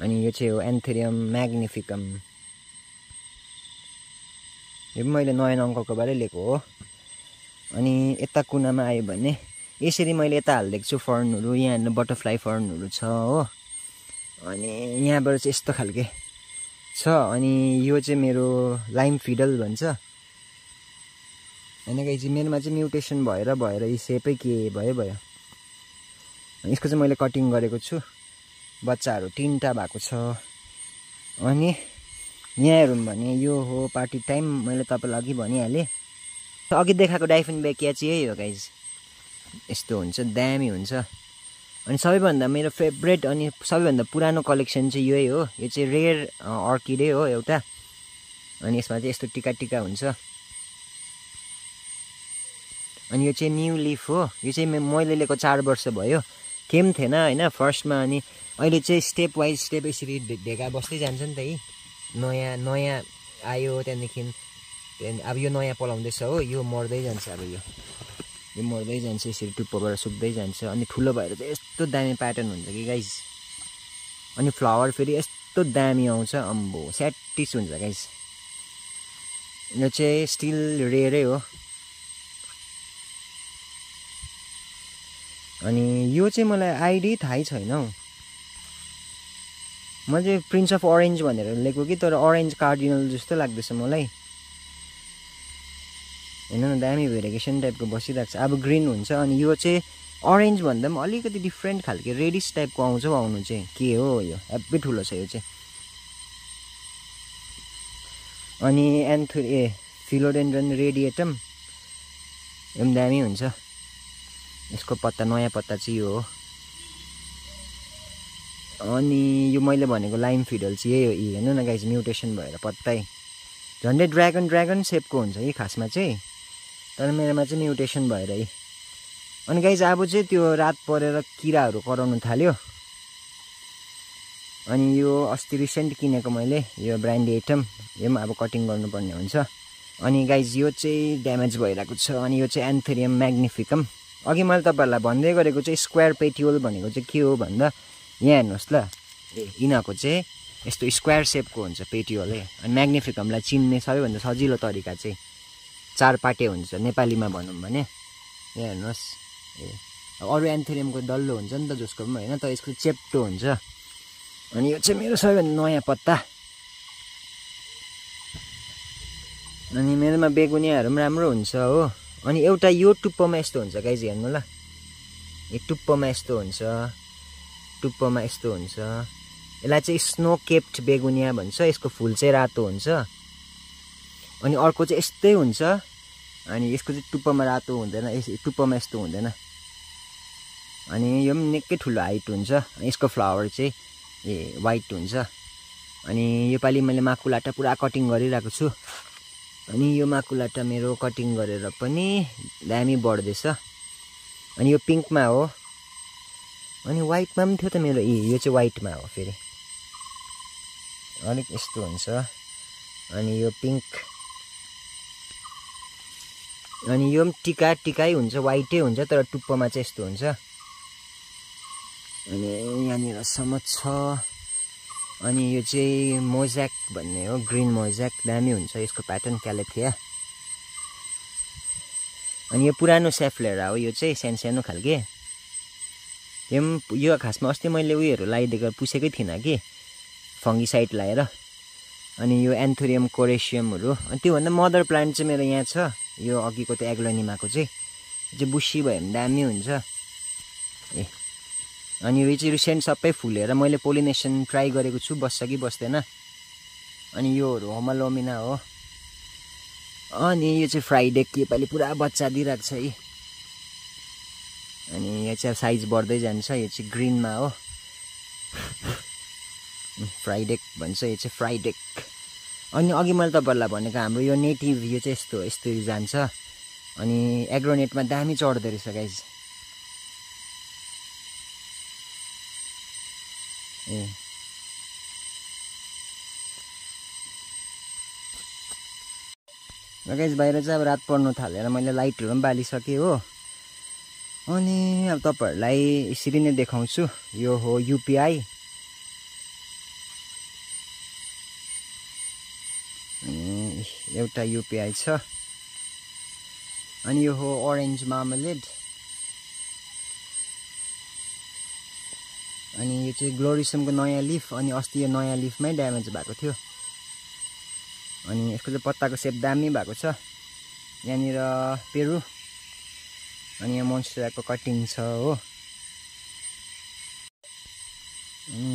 अनि यो चाहिँ हो एन्थेरियम म्याग्निफिकम यो पनि मैले नयाँ अङ्कलकोबाटै लिएको हो। अनि यता कुनामा आयो भने यसरी मैले यता हालिदिएको छु फर्नहरू यहाँ बटरफ्लाई फर्नहरू छ हो। अनि यहाँबाट चाहिँ यस्तो खालके छ। अनि यो चाहिँ मेरो लाइम फिडल भन्छ। होइन गाई चाहिँ मेरोमा चाहिँ म्युटेसन भएर भएर यी सेपै के भयो भयो। यसको चाहिँ मैले कटिङ गरेको छु। बच्चाहरू तिनवटा भएको छ। अनि यहाँ हेरौँ भने यो हो पार्टी टाइम मैले तपाईँलाई अघि भनिहालेँ अघि देखाएको डाइफिन ब्याकिया चाहिँ यही हो गाइज यस्तो हुन्छ दामी हुन्छ अनि सबैभन्दा मेरो फेभरेट अनि सबैभन्दा पुरानो कलेक्सन चाहिँ यही हो यो चाहिँ रेयर अर्किडै हो एउटा अनि यसमा चाहिँ यस्तो टिका टिका हुन्छ अनि यो चाहिँ न्यु लिफ हो यो चाहिँ मैले लिएको चार वर्ष भयो पनि थिएन होइन फर्स्टमा अनि अहिले चाहिँ स्टेप वाइज स्टेप यसरी ढेका बस्दै जान्छ नि त है नयाँ नयाँ आयो त्यहाँदेखि त्यहाँदेखि अब यो नयाँ पलाउँदैछ हो यो मर्दै जान्छ अब यो। यो मर्दै जान्छ यसरी टुप्पोबाट सुक्दै जान्छ। अनि ठुलो भएर चाहिँ यस्तो दामी प्याटर्न हुन्छ कि गाइस अनि फ्लावर फेरि यस्तो दामी आउँछ अम्बो स्याटिस हुन्छ गाइस यो चाहिँ स्टिल रेयरै हो। अनि यो चाहिँ मलाई आइडी थाहै छैन हौ। म चाहिँ प्रिन्स अफ अरेन्ज भनेर लिएको कि तर अरेन्ज कार्डिनल जस्तो लाग्दैछ मलाई। हेर्नु न दामी भेरिएसन टाइपको बसिरहेको छ। अब ग्रिन हुन्छ अनि यो चाहिँ अरेन्ज भन्दा पनि अलिकति डिफ्रेन्ट खालको रेडिस टाइपको आउँछ आउनु चाहिँ। के हो यो? हेब्बी ठुलो छ यो चाहिँ। अनि एन्थो ए फिलोडेन्ड्रन रेडिएटम यो पनि दामी हुन्छ। यसको पत्ता नयाँ पत्ता चाहिँ यो हो। अनि यो मैले भनेको लाइम फिडल चाहिँ यही हो यी हेर्नु न गाइज म्युटेसन भएर पत्तै। झन्डै ड्रागन ड्रागन सेपको हुन्छ कि खासमा चाहिँ? तर मेरोमा चाहिँ म्युटेसन भएर है अनि गाइज अब चाहिँ त्यो रात परेर किराहरू कराउनु थाल्यो। अनि यो अस्ति रिसेन्ट किनेको मैले यो ब्रान्ड आइटम यो पनि अब कटिङ गर्नुपर्ने हुन्छ। अनि गाइज यो चाहिँ ड्यामेज भइरहेको छ अनि यो चाहिँ एन्थेरियम म्याग्निफिकम अघि मैले तपाईँहरूलाई भन्दै गरेको चाहिँ स्क्वायर पेटियोल भनेको चाहिँ के हो भन्दा यहाँ हेर्नुहोस् ल। यिनीहरूको चाहिँ यस्तो स्क्वायर सेपको हुन्छ पेटियोल? अनि म्याग्निफिकमलाई चिन्ने सबैभन्दा सजिलो तरिका चाहिँ चारपाटे हुन्छ नेपालीमा भनौँ भने। यहाँ हेर्नुहोस्। ए अरू एन्थेरियमको डल्लो हुन्छ नि त जसको पनि होइन तर यसको चेप्टो हुन्छ? अनि यो चाहिँ मेरो सबैभन्दा नयाँ पत्ता। अनि मेरोमा बेगुनियाहरू पनि राम्रो हुन्छ हो। अनि एउटा यो टुप्पोमा यस्तो हुन्छ गाइज हेर्नु ल। यो टुप्पोमा यस्तो हुन्छ। टुप्पोमा यस्तो हुन्छ। यसलाई चाहिँ स्नो केप्ट बेगुनिया भन्छ यसको फुल चाहिँ रातो हुन्छ। अनि अर्को चाहिँ यस्तै हुन्छ अनि यसको चाहिँ टुप्पोमा रातो हुँदैन यस टुप्पोमा यस्तो हुँदैन। अनि यो पनि निकै ठुलो हाइट हुन्छ यसको फ्लावर चाहिँ ए वाइट हुन्छ। अनि योपालि मैले माकुलाटा पुरा कटिङ गरिरहेको छु। अनि यो माकुलाटा मेरो कटिङ गरेर पनि दामी बढ्दैछ। अनि यो पिङ्कमा हो अनि वाइटमा पनि थियो त मेरो ए यो चाहिँ वाइटमा हो फेरि। अलिक यस्तो हुन्छ। अनि यो पिङ्क अनि यो पनि टिका टिकै हुन्छ वाइटै हुन्छ तर टुप्पोमा चाहिँ यस्तो हुन्छ। अनि यहाँनिरसम्म छ। अनि यो चाहिँ मोज्याक भन्ने हो ग्रिन मोज्याक दामी हुन्छ यसको प्याटर्न क्यालेथिया अनि यो पुरानो सेफ्लेरा हो यो चाहिँ सानो सानो खालके। पनि यो खासमा अस्ति मैले उयोहरू लगाइदिएको पुसेकै थिइनँ कि फङ्गिसाइड लगाएर अनि यो एन्थोरियम कोरेसियमहरू अनि त्योभन्दा मदर प्लान्ट चाहिँ मेरो यहाँ छ यो अघिको त्यो एग्लोनिमाको चाहिँ। चाहिँ बुसी भयो भने दामी हुन्छ। ए अनि यो चाहिँ रिसेन्ट सबै फुलेर मैले पोलिनेसन ट्राई गरेको छु बस्छ कि बस्दैन। अनि योहरू होमलोमिना हो। अनि यो चाहिँ फ्राइडे योपालि पुरा बच्चा दिइरहेको छ है अनि यो चाहिँ साइज बढ्दै जान्छ यो चाहिँ ग्रिनमा हो। फ्राइडेक भन्छ यो चाहिँ फ्राइडेक अनि अघि मैले तपाईँहरूलाई भनेको हाम्रो यो नेटिभ यो चाहिँ यस्तो यस्तो जान्छ। अनि एग्रोनेटमा दामी चढ्दो रहेछ गाइज ए। गाइज बाहिर चाहिँ अब रात पर्नु थालेर मैले लाइटहरू पनि बालिसकेँ हो। अनि अब तपाईँहरूलाई यसरी नै देखाउँछु। यो हो युपिआई एउटा युपिआई छ। अनि यो हो अरेन्ज मामलेड अनि यो चाहिँ ग्लोरिसमको नयाँ लिफ अनि अस्ति यो नयाँ लिफमै ड्यामेज भएको थियो। अनि यसको चाहिँ पत्ताको सेप दामी भएको छ। यहाँनिर पेरु अनि यहाँ मोन्स्ट्राको कटिङ छ हो।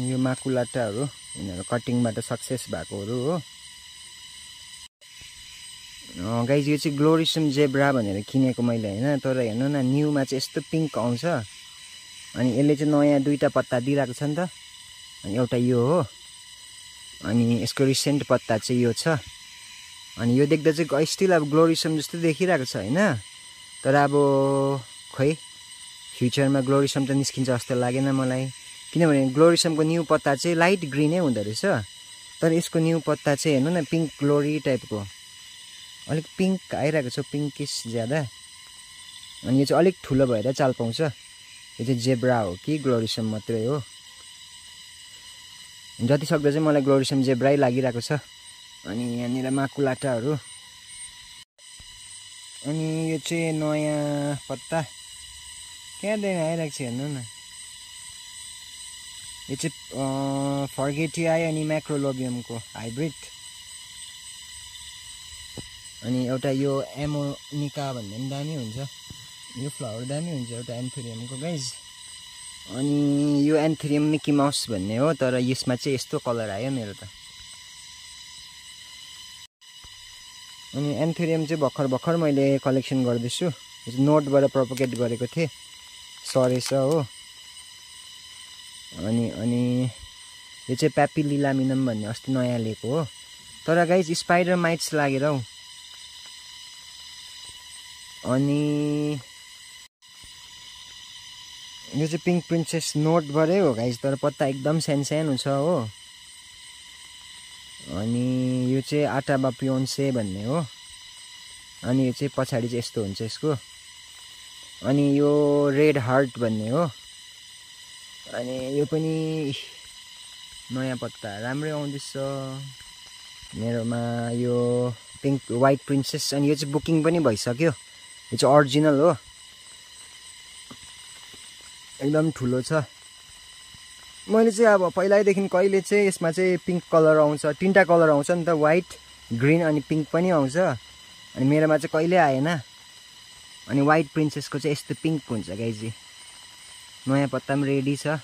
यो माकुलाटाहरू यिनीहरू कटिङबाट सक्सेस भएकोहरू हो। गाइज यो चाहिँ ग्लोरिसम जेब्रा भनेर किनेको मैले होइन तर हेर्नु न न्युमा चाहिँ यस्तो पिङ्क आउँछ। अनि यसले चाहिँ नयाँ दुईवटा पत्ता दिइरहेको छ नि त। अनि एउटा यो हो। अनि यसको रिसेन्ट पत्ता चाहिँ यो छ। अनि यो देख्दा चाहिँ स्टिल अब ग्लोरिसम जस्तो देखिरहेको छ होइन। तर अब खोइ फ्युचरमा ग्लोरिसम त निस्किन्छ जस्तो लागेन मलाई। किनभने ग्लोरिसमको न्यू पत्ता चाहिँ लाइट ग्रिनै हुँदो रहेछ। तर यसको न्यू पत्ता चाहिँ हेर्नु न पिङ्क ग्लोरी टाइपको अलिक पिङ्क आइरहेको छ पिङ्किस ज्यादा। अनि यो चाहिँ अलिक ठुलो भएर चाल पाउँछ। यो चाहिँ जेब्रा हो कि ग्लोरिसम मात्रै हो। जतिसक्दो चाहिँ मलाई ग्लोरिसम जेब्रै लागिरहेको छ। अनि यहाँनिर माकुलाटाहरू। अनि यो चाहिँ नयाँ पत्ता। त्यहाँदेखि आइरहेको छ हेर्नु न। यो चाहिँ फर्गेटिआई अनि म्याक्रोलोबियमको हाइब्रिड अनि एउटा यो एमोनिका भन्ने पनि दामी हुन्छ। यो फ्लावर दामी हुन्छ एउटा एन्थोरियमको गाइज अनि यो एन्थोरियम मिकी माउस भन्ने हो तर यसमा चाहिँ यस्तो कलर आयो मेरो त। अनि एन्थोरियम चाहिँ भर्खर भर्खर मैले कलेक्सन गर्दैछु। नोटबाट प्रपोकेट गरेको थिएँ। सरेछ हो। अनि अनि यो चाहिँ प्यापिलिलामिनम भन्ने अस्ति नयाँ लिएको हो। तर गाइज स्पाइडर माइट्स लागेर हौ। अनि यो चाहिँ पिङ्क प्रिन्सेस नोटबाटै हो गाइज तर पत्ता एकदम सानो सानो छ हो। अनि यो चाहिँ आटाबा पियोन्से भन्ने हो। अनि यो चाहिँ पछाडि चाहिँ यस्तो हुन्छ यसको। अनि यो रेड हार्ट भन्ने हो। अनि यो पनि नयाँ पत्ता राम्रै आउँदैछ। मेरोमा यो पिङ्क वाइट प्रिन्सेस अनि यो चाहिँ बुकिङ पनि भइसक्यो। यो चाहिँ अरिजिनल हो। एकदम ठुलो छ। मैले चाहिँ अब पहिल्यैदेखि कहिले चाहिँ यसमा चाहिँ पिङ्क कलर आउँछ तिनवटा कलर आउँछ नि त वाइट ग्रिन अनि पिङ्क पनि आउँछ। अनि मेरोमा चाहिँ कहिल्यै आएन। अनि वाइट प्रिन्सेसको चाहिँ यस्तो पिङ्क हुन्छ गाइजी नयाँ पत्ता पनि रेडी छ।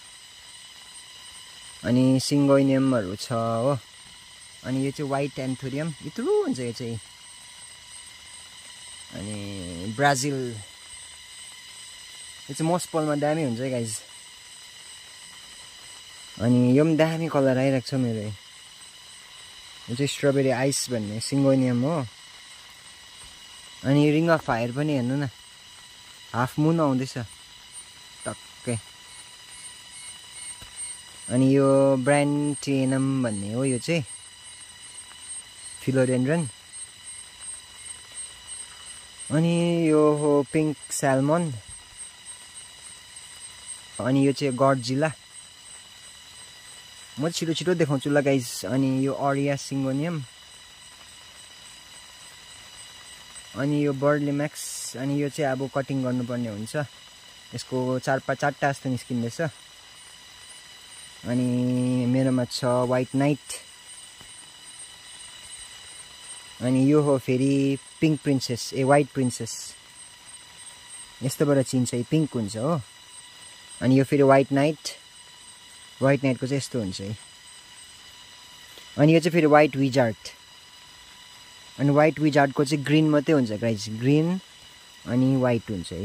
अनि सिङ्गोइनियमहरू छ हो। अनि यो चाहिँ वाइट एन्थोरियम यत्रो हुन्छ यो चाहिँ। अनि ब्राजिल। यो चाहिँ मोस्पलमा दामी हुन्छ है गाइज अनि यो पनि दामी कलर आइरहेको छ मेरो। यो चाहिँ स्ट्रबेरी आइस भन्ने सिङ्गोनियम हो। अनि रिङ अफ फायर पनि हेर्नु न। हाफ मुन आउँदैछ। टक्कै। अनि यो ब्रान्टिएनम भन्ने हो यो चाहिँ। फिलोडेन्ड्रन अनि यो हो पिङ्क स्यालमन अनि यो चाहिँ गडजिला म छिटो छिटो देखाउँछु ल गाइज अनि यो अरिया सिङ्गोनियम अनि यो बर्डले म्याक्स अनि यो चाहिँ अब कटिङ गर्नुपर्ने हुन्छ। यसको चार पाँच चारवटा जस्तो निस्किँदैछ। अनि मेरोमा छ वाइट नाइट अनि यो हो फेरि पिङ्क प्रिन्सेस ए वाइट प्रिन्सेस यस्तोबाट चिन्छ पिङ्क हुन्छ हो। अनि यो फेरि वाइट नाइट वाइट नाइटको चाहिँ यस्तो हुन्छ है अनि यो चाहिँ फेरि वाइट विजार्ट अनि वाइट विजार्टको चाहिँ ग्रिन मात्रै हुन्छ गाइज ग्रिन अनि वाइट हुन्छ है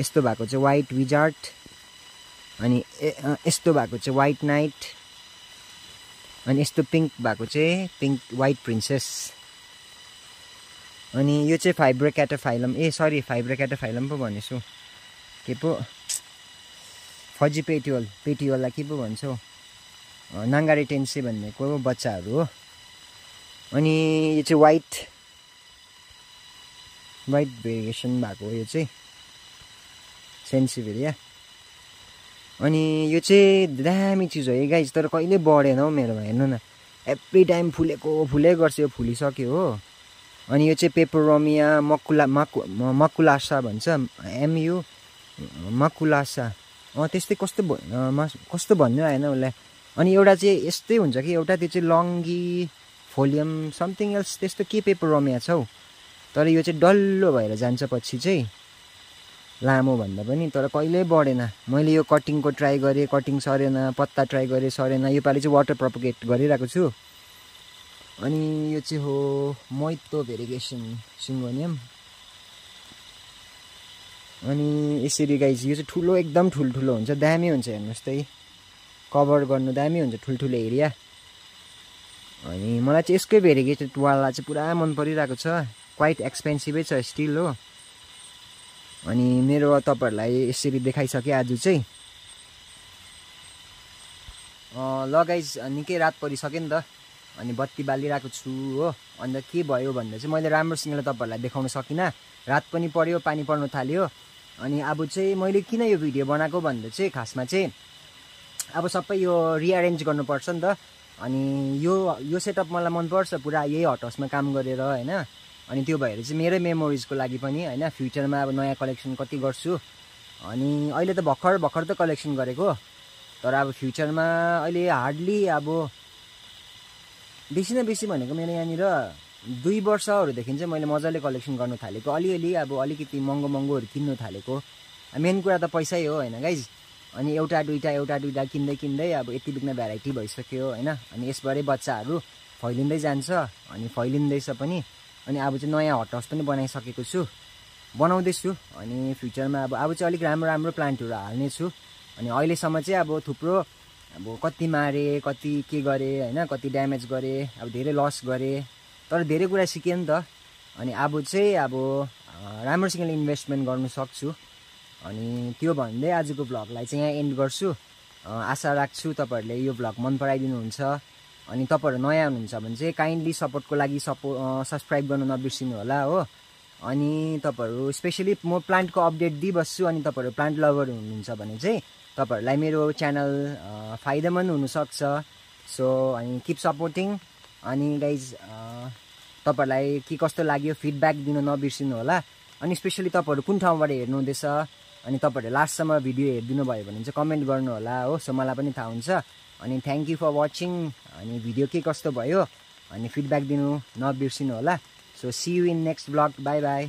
यस्तो भएको चाहिँ वाइट विजार्ट अनि यस्तो भएको चाहिँ वाइट नाइट अनि यस्तो पिङ्क भएको चाहिँ पिङ्क वाइट प्रिन्सेस अनि यो चाहिँ फाइब्रोक्याटोफाइलम ए सरी फाइब्रोक्याटोफाइलम पो भनेछु के पो फजी पेटिवल पेटिवललाई के पो भन्छौ? नाङ्गारे टेन्से भन्नेको बच्चाहरू हो। अनि यो चाहिँ वाइट वाइट भेरिएसन भएको यो चाहिँ। सेन्सिभेरिया अनि यो चाहिँ दामी चिज हो। है गाइज तर कहिले बढेन हौ मेरोमा हेर्नु न। एभ्री टाइम फुलेको फुलै गर्छ यो फुलिसक्यो हो। अनि यो चाहिँ पेपरोमिया मकुला मकु मकुलासा भन्छ। एमयु मकुलासा त्यस्तै कस्तो कस्तो भन्नु आएन उसलाई। अनि एउटा चाहिँ यस्तै हुन्छ कि एउटा त्यो चाहिँ लङ्गी फोलियम समथिङ एल्स त्यस्तो के पेपर रमिया छ हौ? तर यो चाहिँ डल्लो भएर जान्छ पछि चाहिँ लामो भन्दा पनि तर कहिल्यै बढेन। मैले यो कटिङको ट्राई गरेँ कटिङ सरेन पत्ता ट्राई गरेँ सरेन योपालि चाहिँ वाटर प्रपोगेट गरिरहेको छु। अनि यो चाहिँ हो मैतो भेरिगेसन सिङ्गोनियम। अनि यसरी गाइज यो चाहिँ ठुलो एकदम ठुल्ठुलो हुन्छ दामी हुन्छ हेर्नुहोस् त कभर गर्नु दामी हुन्छ ठुल्ठुलो एरिया। अनि मलाई चाहिँ यसकै भेरिगेटेड वाला चाहिँ पुरा मन परिरहेको छ। क्वाइट एक्सपेन्सिभै छ स्टिल हो। अनि मेरो तपाईँहरूलाई यसरी देखाइसकेँ आज चाहिँ। लगाइज निकै रात परिसक्यो नि त। अनि बत्ती बालिरहेको छु हो। अन्त के भयो भन्दा चाहिँ मैले राम्रोसँगले तपाईँहरूलाई देखाउन सकिनँ। रात पनि पऱ्यो पानी पर्नु थाल्यो। अनि अब चाहिँ मैले किन यो भिडियो बनाएको भन्दा चाहिँ खासमा चाहिँ अब सबै यो रिएरेन्ज गर्नुपर्छ नि त। अनि यो यो सेटअप मलाई मनपर्छ पुरा यही हट हाउसमा काम गरेर होइन। अनि त्यो भएर चाहिँ मेरै मेमोरिजको लागि पनि होइन फ्युचरमा अब नयाँ कलेक्सन कति गर्छु। अनि अहिले त भर्खर भर्खर त कलेक्सन गरेको। तर अब फ्युचरमा अहिले हार्डली अब बेसी न बेसी भनेको मेरो यहाँनिर दुई वर्षहरूदेखि चाहिँ मैले मजाले कलेक्सन गर्नु थालेको। अलिअलि अब अलिकति महँगो महँगोहरू किन्नु थालेको। मेन कुरा त पैसै हो होइन गाइज अनि एउटा दुइटा एउटा दुइटा किन्दै किन्दै अब यति बिघ्न भेराइटी भइसक्यो होइन? अनि यसबाटै बच्चाहरू फैलिँदै जान्छ अनि फैलिँदैछ पनि। अनि अब चाहिँ नयाँ हट हाउस पनि बनाइसकेको छु। बनाउँदैछु अनि फ्युचरमा अब अब चाहिँ अलिक राम्रो राम्रो प्लान्टहरू हाल्नेछु। अनि अहिलेसम्म चाहिँ अब थुप्रो अब कति मारेँ कति के गरेँ होइन? कति ड्यामेज गरेँ अब धेरै लस गरेँ। तर धेरै कुरा सिकेँ नि त। अनि अब चाहिँ अब राम्रोसँगले इन्भेस्टमेन्ट गर्नु सक्छु। अनि त्यो भन्दै आजको भ्लगलाई चाहिँ यहाँ एन्ड गर्छु। आशा राख्छु तपाईँहरूले यो भ्लग मन पराइदिनुहुन्छ। अनि तपाईँहरू नयाँ हुनुहुन्छ भने चाहिँ काइन्डली सपोर्टको लागि सपो सब्सक्राइब गर्नु नबिर्सिनु होला हो। अनि तपाईँहरू स्पेसली म प्लान्टको अपडेट दिइबस्छु। अनि तपाईँहरू प्लान्ट लभर हुनुहुन्छ भने चाहिँ तपाईँहरूलाई मेरो च्यानल फाइदामन्द हुनसक्छ। सो अनि किप सपोर्टिङ अनि गाइज तपाईँहरूलाई के कस्तो लाग्यो फिडब्याक दिन नबिर्सिनु होला। अनि स्पेसली तपाईँहरू कुन ठाउँबाट हेर्नुहुँदैछ अनि तपाईँहरूले लास्टसम्म भिडियो हेरिदिनु भयो भने चाहिँ कमेन्ट गर्नु होला हो सो मलाई पनि थाहा हुन्छ। अनि थ्याङ्क यू फर वाचिङ अनि भिडियो के कस्तो भयो अनि फिडब्याक दिनु नबिर्सिनु होला। So see you in next vlog bye bye